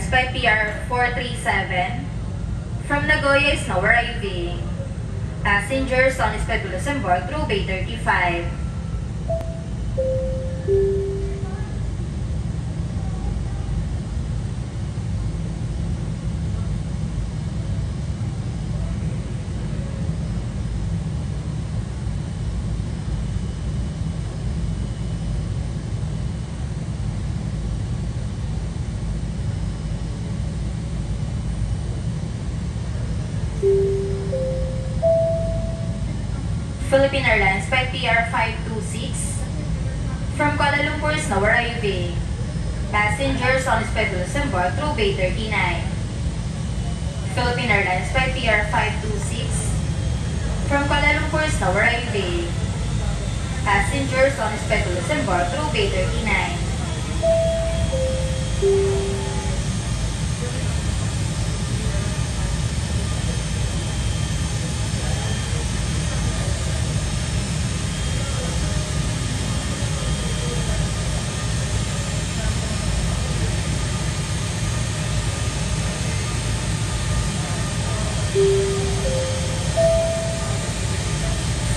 Airlines by PR 437. From Nagoya is now arriving. Passengers on Espedo Luxembourg through Bay 35. Philippine Airlines by PR 526. From Kuala Lumpur is now arriving. Passengers on Espedo Luxembourg through Bay 39. Philippine Airlines by PR 526. From Kuala Lumpur is now arriving. Passengers on Espedo Luxembourg through Bay 39.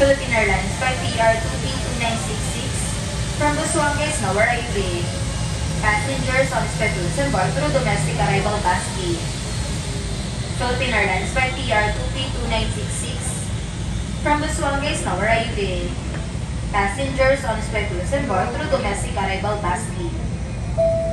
Philippine Airlines by PR 2P2966 from Busuanga is now arriving. Passengers on Espedo Luxembourg through domestic arrival bus gate. Philippine Airlines by PR 2P2966 from Busuanga is now arriving. Passengers on Espedo Luxembourg through domestic arrival bus gate.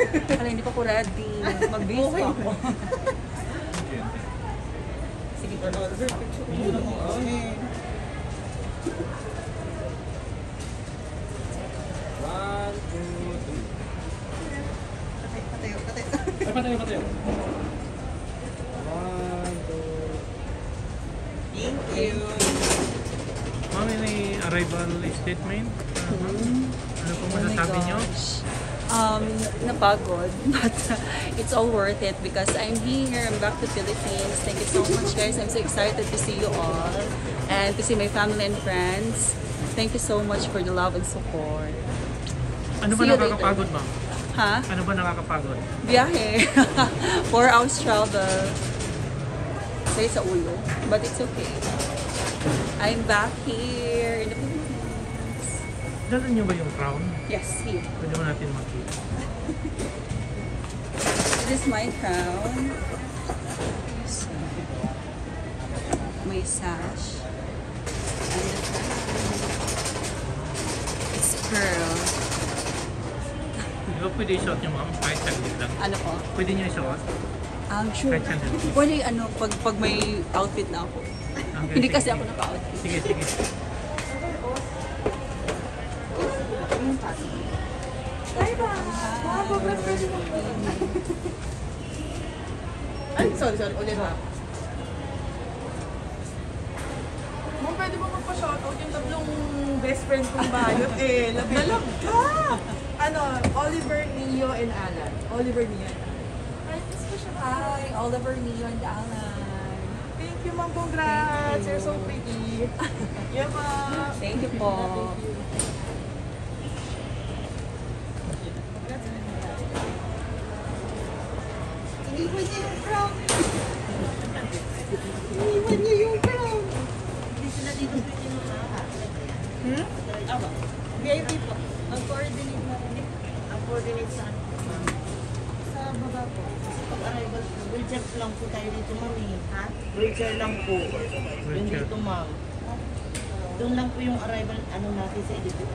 Wala, hindi pa ko ready. Mag-base pa ako. Sige, One, two, three. Patayo, patayo. Ay, patayo, patayo. One, two. Thank you. Mami, may arrival statement? Uh, ano po masasabi Oh my nyo? gosh. Um, napagod, but it's all worth it because I'm here, I'm back to Philippines. Thank you so much guys. I'm so excited to see you all and to see my family and friends. Thank you so much for the love and support. Ano ba nakakapagod, ma'am? Ha? Ano ba nakakapagod? Biyahe. Four hours travel. Say sa ulo. But it's okay. I'm back here in the Philippines. Dala nyo ba yung crown? Yes, here. Pwede mo natin makita. This is my crown. My sash. And the crown. It's pearl. Di ba pwede i-shot nyo, ma'am? Kahit saglit lang. Ano po? Pwede nyo i-shot? Um, sure. Kahit. Pwede ano, pag, pag may outfit na ako. Okay, Hindi kasi ako naka-outfit. Sige, sige. Ay sorry, sorry. Ulit ha. Ma'am, pwede mo magpa-shoutout yung tatlong best friend kong bayot eh. Love na love ka! Ano, Oliver, Neo, and Alan. Oliver, Neo, and Alan. Hi, Oliver, Neo, and Alan. Thank you, ma'am. Congrats. You're so pretty. Yeah, ma'am. Thank you po. Iniwan niya yung crown. Iniwan niya yung crown. Hmm? VIP po. Ang coordinate na rin. Ang coordinate saan? Sa baba po. Pag-arrival, wheelchair lang po tayo dito, ma'am eh. Ha? Wheelchair lang po. Yung Wheelchair. dito, ma'am. Doon lang po yung arrival, ano natin sa edit.